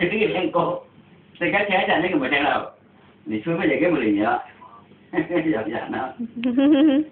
cái tiếng hình cô. Thì cái thế là nó người thế nào theo đầu thì xuống bây giờ cái mười nhớ giờ giờ nó